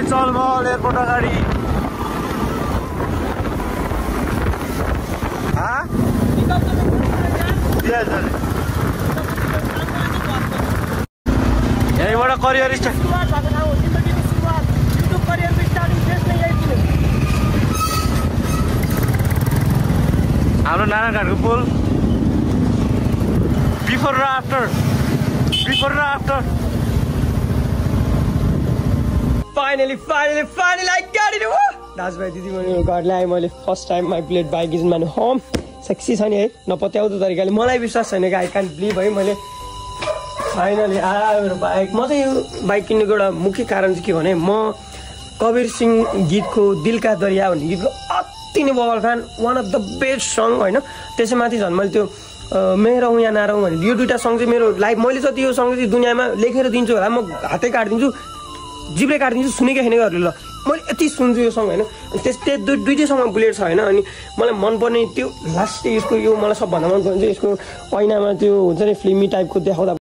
चलमल airport अगाडि. यहीँबाट career हाम्रो नारायणघाटको पुल। बिफोर र आफ्टर। बिफोर र after. Finally finally finally I got it दाजुभाइ आएँ मैले first time my plate bike is मानु होम सेक्सी छ नि है नपत्याउँदो तरिकाले मलाई विश्वास छैन कि आई कान बिलिभ है मैले फाइनली आयो मेरो बाइक म चाहिँ यो बाइक किन्नुको एउटा मुख्य कारण चाहिँ के भने म कबीर सिंह गीतको दिलका दरिया भन्ने गीतको अति नै bubble fan one of the best song होइन त्यसैमाथि झन् मैले त्यो अ, मैं रहूँ या नरहँ भने यो दुइटा सङ चाहिँ मेरो लाइफ मैले जति यो सङ चाहिँ दुनियाँमा लेखेर दिन्छु होला म हातै काटिदिन्छु जिब्रे काटिदिन्छु सुनेकै छैन ल। मैले यति सुन्छु यो सङ होइन? त्यस त्यो दुई दुइटै सङमा बुलेट छ होइन? अनि मलाई मनपर्ने त्यो लास्ट यसको यो मलाई सबभन्दा मनपर्ने चाहिँ यसको ऐनामा त्यो हुन्छ नि फिल्मी टाइपको देखाउँदा